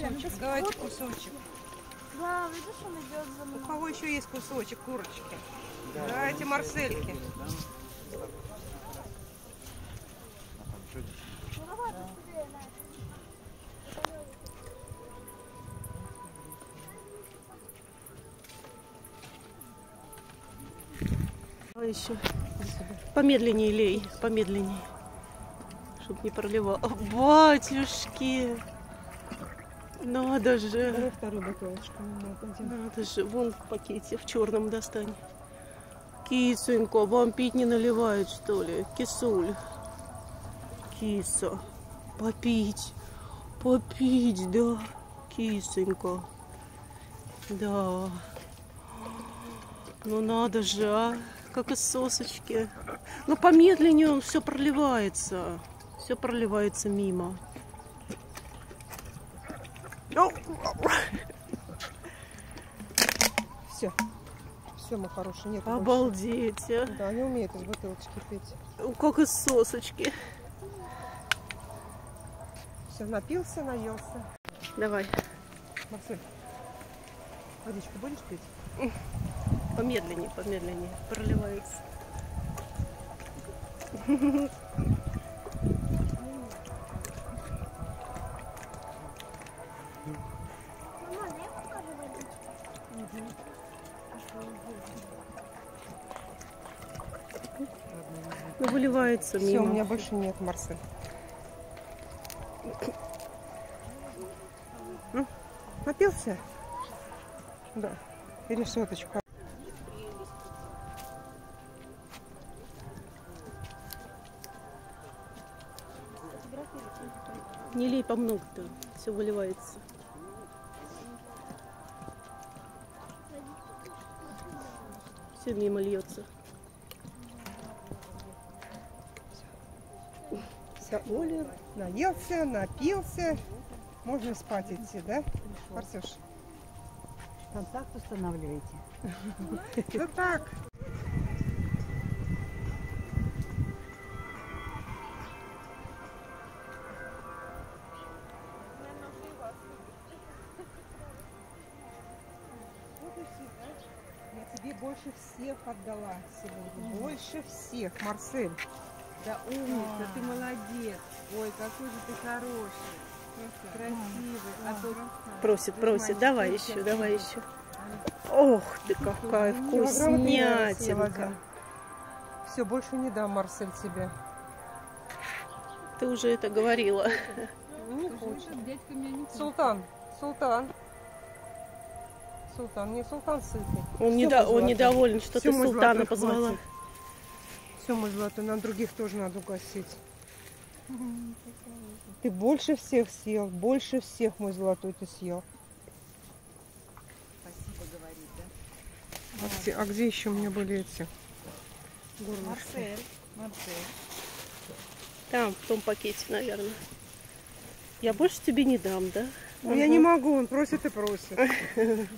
Ну кусочек. Давайте кусочек. Да, видишь, он идет за У мной. кого еще есть кусочек курочки? Давайте Марсельки. Ну еще помедленнее лей, помедленнее, чтобы не проливал. О, батюшки! Надо же, вторую бутылочку. Надо же, вон в пакете в черном достань. Кисонька, вам пить не наливают, что ли? Кисуль. Киса. Попить. Попить, да. Кисонька. Да. Ну надо же, а. Как из сосочки. Ну помедленнее он все проливается. Все проливается мимо. Все. Все, мой хороший, нет. больше. Обалдеть, а. Да, они умеют из бутылочки пить. Ну, Как из сосочки. Все, напился, наелся. Давай, Марсель, водичку будешь пить? помедленнее, помедленнее. Проливается. Выливается Все, мимо. у меня больше нет, Марсель. Ну, напился? Да. И решеточку. Не лей помного-то, все выливается. Все мимо льется. Все, Оля, наелся, напился. Можно спать идти, да? Марсюш? Контакт устанавливаете. Да так. Я тебе больше всех отдала сегодня. Больше всех, Марсель. Да умница, ты молодец. Ой, какой же ты хороший. Красивый. А то Просит, просит, давай еще, давай еще. Ох ты, какая вкуснятинка. Все, больше не дам, Марсель, тебе. Ты уже это говорила. Не хочет. Султан, Султан. Султан, не Султан сытый. Он, недо- он недоволен, что Всё, ты султана позвала. хватит. Все, мой золотой, на других тоже надо угостить. Ты больше всех съел, больше всех, мой золотой, ты съел. спасибо говорит, да? А где, а где еще у меня были эти? Горлышки. Марсель, Марсель. Там, в том пакете, наверное. Я больше тебе не дам, да? Ну, я не могу, он просит и просит.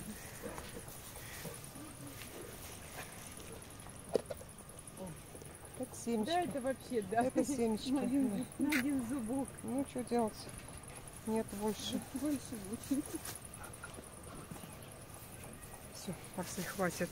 Это Да, это вообще, да. Это семечки. На один, на один зубок. Ну, что делать? Нет больше. Больше очень. Все, Марсель, хватит.